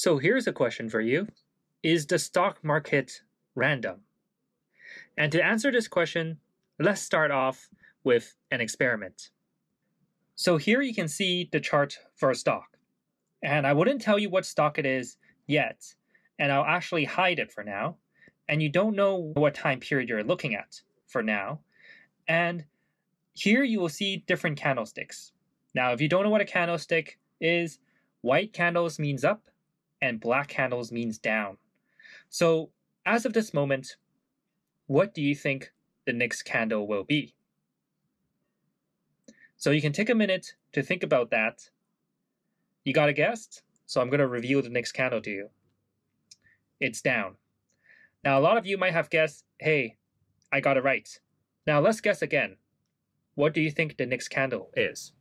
So here's a question for you Is the stock market random? And to answer this question, let's start off with an experiment. So here you can see the chart for a stock. And I wouldn't tell you what stock it is yet, and I'll actually hide it for now. And you don't know what time period you're looking at for now. And here you will see different candlesticks. Now, if you don't know what a candlestick is, white candles means up and black candles means down. So, as of this moment, what do you think the next candle will be? So, you can take a minute to think about that. You got a guess? So, I'm going to reveal the next candle to you. It's down. Now, a lot of you might have guessed, hey, I got it right. Now, let's guess again. What do you think the next candle is?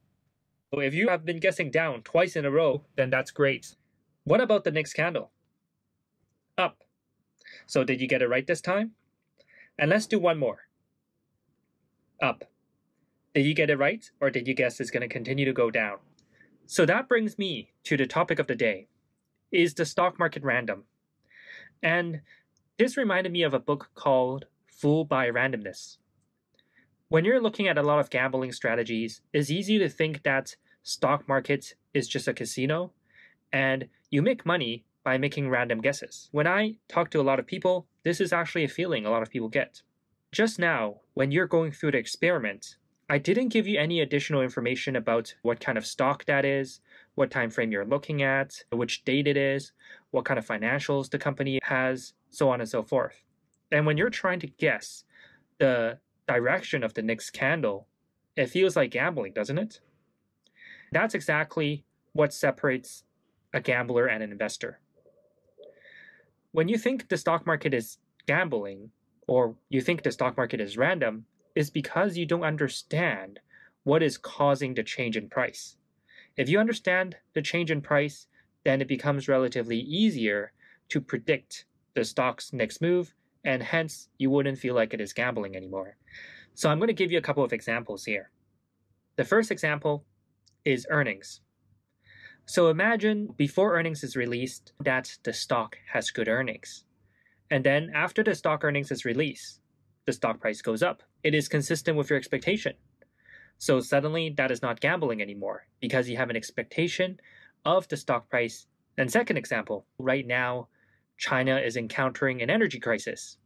If you have been guessing down twice in a row, then that's great. What about the next candle? Up. So did you get it right this time? And let's do one more. Up. Did you get it right, or did you guess it's going to continue to go down? So that brings me to the topic of the day. Is the stock market random? And this reminded me of a book called Fooled by Randomness. When you're looking at a lot of gambling strategies, it's easy to think that stock market is just a casino and you make money by making random guesses. When I talk to a lot of people, this is actually a feeling a lot of people get. Just now, when you're going through the experiment, I didn't give you any additional information about what kind of stock that is, what time frame you're looking at, which date it is, what kind of financials the company has, so on and so forth. And when you're trying to guess the direction of the next candle, it feels like gambling, doesn't it? That's exactly what separates a gambler and an investor. When you think the stock market is gambling, or you think the stock market is random, is because you don't understand what is causing the change in price. If you understand the change in price, then it becomes relatively easier to predict the stock's next move and hence you wouldn't feel like it is gambling anymore. So I'm going to give you a couple of examples here. The first example is earnings. So imagine before earnings is released that the stock has good earnings. And then after the stock earnings is released, the stock price goes up. It is consistent with your expectation. So suddenly that is not gambling anymore because you have an expectation of the stock price. And second example, right now China is encountering an energy crisis.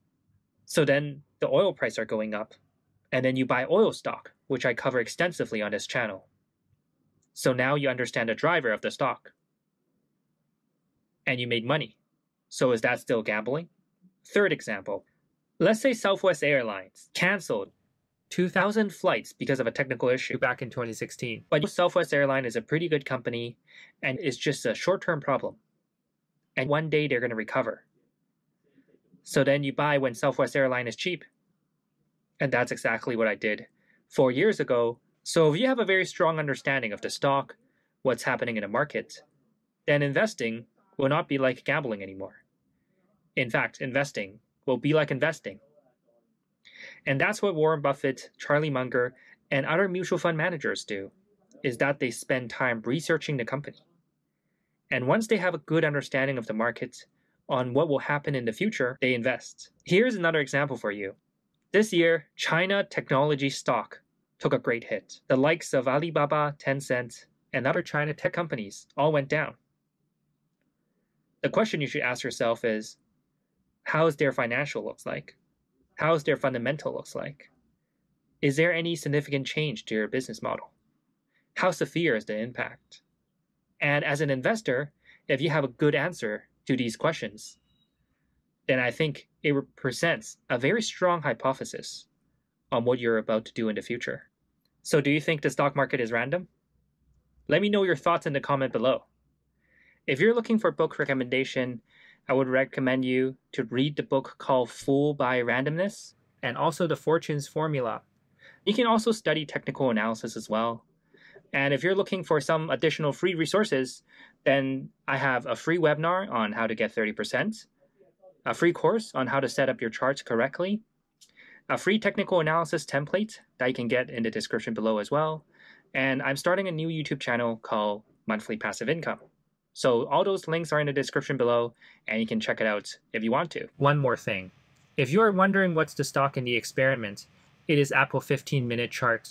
So then the oil price are going up. And then you buy oil stock, which I cover extensively on this channel. So now you understand the driver of the stock. And you made money. So is that still gambling? Third example. Let's say Southwest Airlines canceled 2,000 flights because of a technical issue back in 2016. But Southwest Airlines is a pretty good company and it's just a short term problem and one day they're going to recover. So then you buy when Southwest Airlines is cheap. And that's exactly what I did four years ago. So if you have a very strong understanding of the stock, what's happening in the market, then investing will not be like gambling anymore. In fact, investing will be like investing. And that's what Warren Buffett, Charlie Munger, and other mutual fund managers do, is that they spend time researching the company. And once they have a good understanding of the market on what will happen in the future, they invest. Here's another example for you. This year, China technology stock took a great hit. The likes of Alibaba, Tencent, and other China tech companies all went down. The question you should ask yourself is how is their financial looks like? How is their fundamental looks like? Is there any significant change to your business model? How severe is the impact? And as an investor, if you have a good answer to these questions, then I think it represents a very strong hypothesis on what you're about to do in the future. So, do you think the stock market is random? Let me know your thoughts in the comment below. If you're looking for book recommendation, I would recommend you to read the book called Fool by Randomness and also The Fortune's Formula. You can also study technical analysis as well. And if you're looking for some additional free resources, then I have a free webinar on how to get 30%, a free course on how to set up your charts correctly, a free technical analysis template that you can get in the description below as well. And I'm starting a new YouTube channel called Monthly Passive Income. So all those links are in the description below, and you can check it out if you want to. One more thing. If you are wondering what's the stock in the experiment, it is Apple 15 minute chart